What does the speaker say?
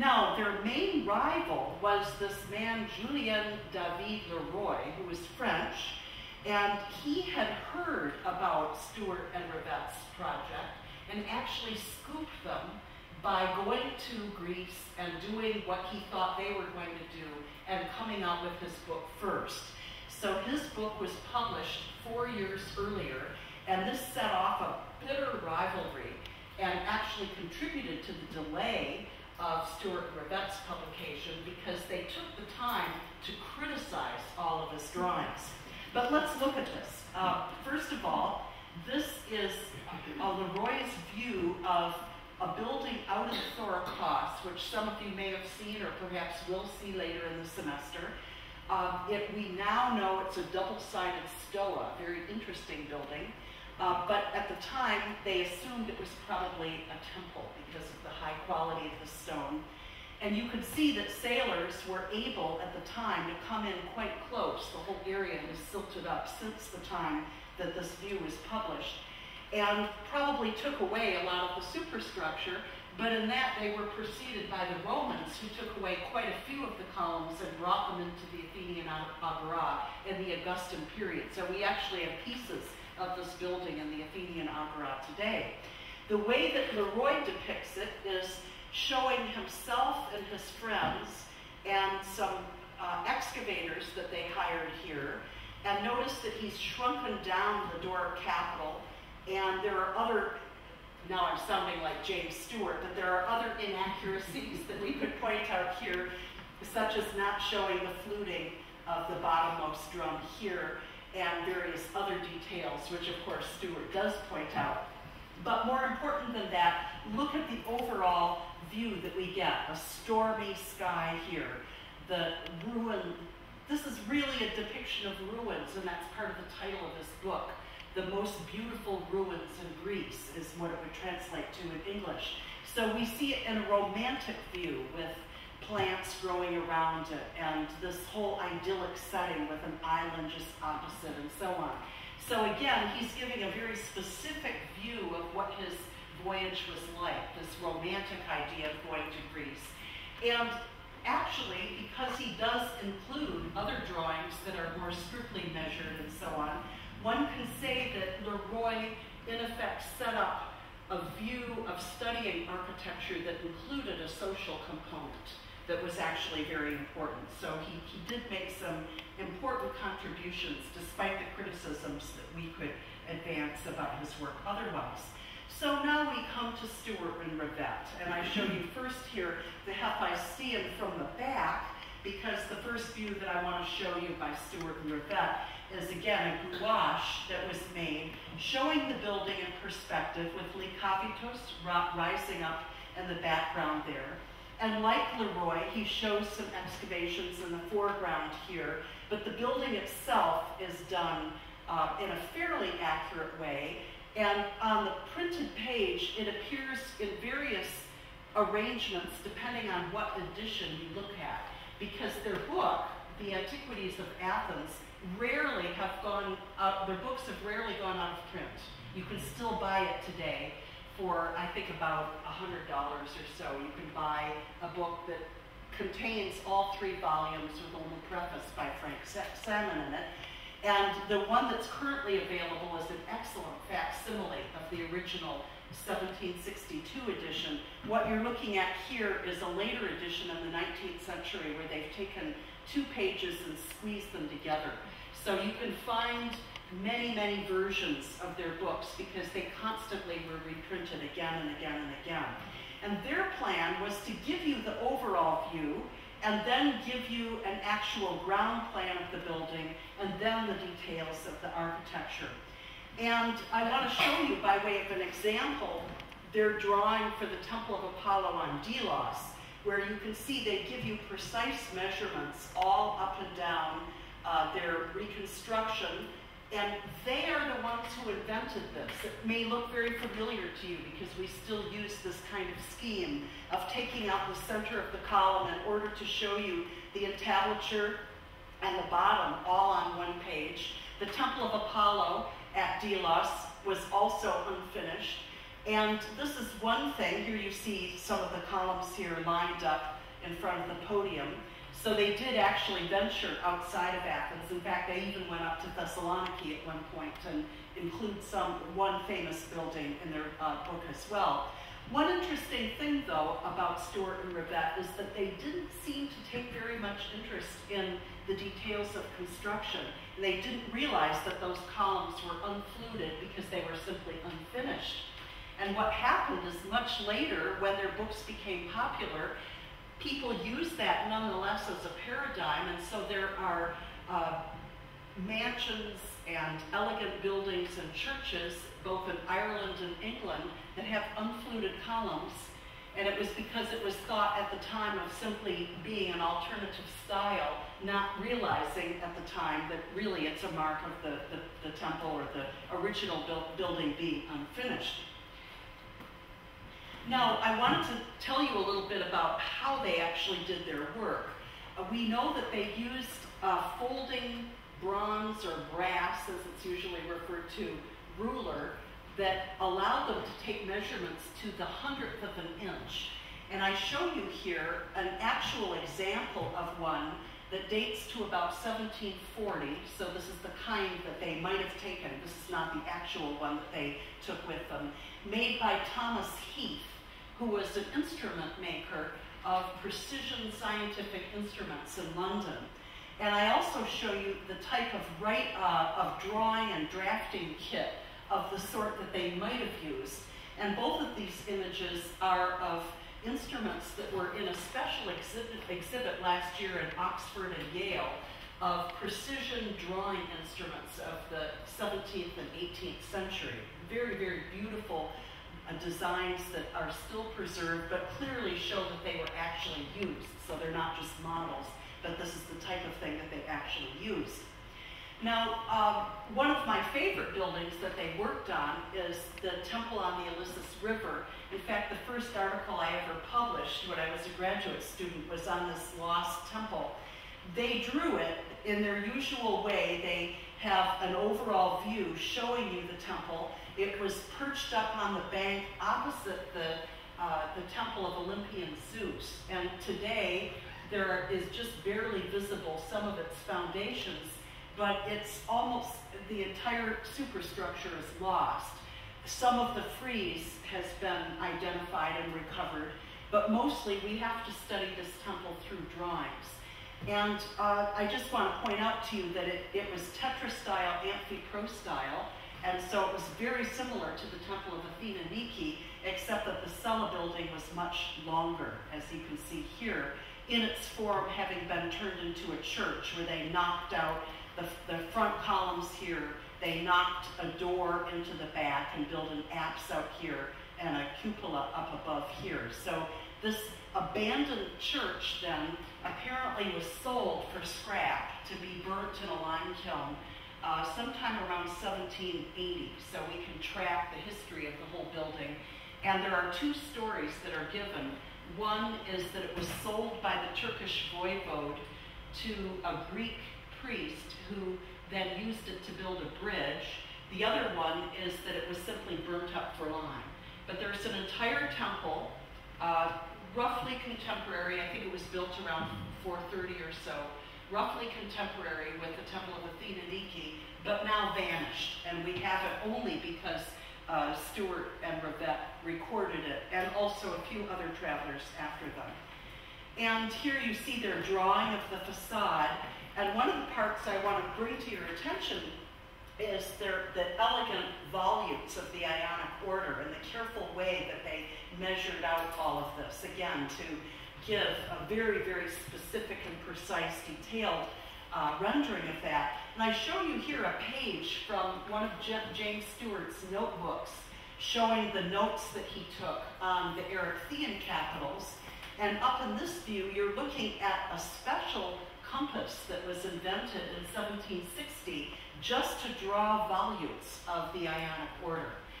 Now, their main rival was this man, Julien David Leroy, who was French, and he had heard about Stuart and Revett's project and actually scooped them by going to Greece and doing what he thought they were going to do and coming out with his book first. So his book was published four years earlier, and this set off a bitter rivalry and actually contributed to the delay of Stuart Revett's publication because they took the time to criticize all of his drawings. But let's look at this. Uh, first of all, this is uh, Leroy's view of a building out of the Thoricos, which some of you may have seen or perhaps will see later in the semester. Uh, it, we now know it's a double-sided stoa, very interesting building. Uh, but time, they assumed it was probably a temple because of the high quality of the stone. And you could see that sailors were able at the time to come in quite close. The whole area has silted up since the time that this view was published and probably took away a lot of the superstructure, but in that they were preceded by the Romans who took away quite a few of the columns and brought them into the Athenian Agora in the Augustan period. So we actually have pieces of this building in the Athenian Agora today. The way that Leroy depicts it is showing himself and his friends and some uh, excavators that they hired here. And notice that he's shrunken down the Doric capital and there are other, now I'm sounding like James Stuart, but there are other inaccuracies that we could point out here, such as not showing the fluting of the bottommost drum here and various other details, which of course Stuart does point out. But more important than that, look at the overall view that we get, a stormy sky here, the ruin. This is really a depiction of ruins, and that's part of the title of this book the most beautiful ruins in Greece, is what it would translate to in English. So we see it in a romantic view with plants growing around it and this whole idyllic setting with an island just opposite and so on. So again, he's giving a very specific view of what his voyage was like, this romantic idea of going to Greece. And actually, because he does include other drawings that are more strictly measured and so on, one can say that Leroy, in effect, set up a view of studying architecture that included a social component that was actually very important. So he, he did make some important contributions despite the criticisms that we could advance about his work otherwise. So now we come to Stuart and Revett, and I show you first here the Hephaisteion from the back, because the first view that I want to show you by Stuart and Revett is again a gouache that was made showing the building in perspective with Likavitos rising up in the background there. And like Leroy, he shows some excavations in the foreground here, but the building itself is done uh, in a fairly accurate way. And on the printed page, it appears in various arrangements depending on what edition you look at, because their book, The Antiquities of Athens, rarely have gone their books have rarely gone out of print. You can still buy it today for, I think, about $100 or so. You can buy a book that contains all three volumes with little preface by Frank Salmon in it. And the one that's currently available is an excellent facsimile of the original 1762 edition. What you're looking at here is a later edition in the 19th century where they've taken two pages and squeezed them together. So you can find many, many versions of their books because they constantly were reprinted again and again and again. And their plan was to give you the overall view and then give you an actual ground plan of the building and then the details of the architecture. And I want to show you by way of an example their drawing for the Temple of Apollo on Delos, where you can see they give you precise measurements all up and down uh, their reconstruction, and they are the ones who invented this. It may look very familiar to you because we still use this kind of scheme of taking out the center of the column in order to show you the entablature and the bottom all on one page. The Temple of Apollo at Delos was also unfinished. And this is one thing. Here you see some of the columns here lined up in front of the podium. So they did actually venture outside of Athens. In fact, they even went up to Thessaloniki at one point and include some one famous building in their uh, book as well. One interesting thing, though, about Stuart and Revett is that they didn't seem to take very much interest in the details of construction. And they didn't realize that those columns were unfluted because they were simply unfinished. And what happened is much later, when their books became popular, people use that nonetheless as a paradigm. And so there are uh, mansions and elegant buildings and churches, both in Ireland and England, that have unfluted columns. And it was because it was thought at the time of simply being an alternative style, not realizing at the time that really it's a mark of the, the, the temple or the original building being unfinished. Now, I wanted to tell you a little bit about how they actually did their work. Uh, we know that they used uh, folding bronze or brass, as it's usually referred to, ruler that allowed them to take measurements to the hundredth of an inch. And I show you here an actual example of one that dates to about 1740. So this is the kind that they might have taken. This is not the actual one that they took with them. Made by Thomas Heath, who was an instrument maker of precision scientific instruments in London. And I also show you the type of, uh, of drawing and drafting kit of the sort that they might have used. And both of these images are of instruments that were in a special exhibit, exhibit last year in Oxford and Yale of precision drawing instruments of the 17th and 18th century. Very, very beautiful uh, designs that are still preserved, but clearly show that they were actually used. So they're not just models but this is the type of thing that they actually used. Now, um, one of my favorite buildings that they worked on is the Temple on the Ilissus River. In fact, the first article I ever published when I was a graduate student was on this lost temple. They drew it in their usual way. They have an overall view showing you the temple. It was perched up on the bank opposite the, uh, the temple of Olympian Zeus. And today, there is just barely visible some of its foundations, but it's almost the entire superstructure is lost. Some of the frieze has been identified and recovered, but mostly we have to study this temple through drawings. And uh, I just want to point out to you that it, it was tetrastyle, amphiprostyle, and so it was very similar to the Temple of Athena Nike, except that the cella building was much longer, as you can see here in its form having been turned into a church where they knocked out the, the front columns here, they knocked a door into the back and built an apse out here and a cupola up above here. So this abandoned church then apparently was sold for scrap to be burnt in a lime kiln uh, sometime around 1780. So we can track the history of the whole building. And there are two stories that are given one is that it was sold by the Turkish voivode to a Greek priest who then used it to build a bridge. The other one is that it was simply burnt up for lime. But there's an entire temple, uh, roughly contemporary, I think it was built around 430 or so, roughly contemporary with the Temple of Athena Nike, but now vanished. And we have it only because uh, Stuart and Revett recorded it, and also a few other travelers after them. And here you see their drawing of the facade, and one of the parts I want to bring to your attention is their, the elegant volutes of the Ionic order and the careful way that they measured out all of this, again, to give a very, very specific and precise, detailed uh, rendering of that. And I show you here a page from one of James Stuart's notebooks showing the notes that he took on the Erechtheian capitals. And up in this view, you're looking at a special compass that was invented in 1760 just to draw volutes of the Ionic order.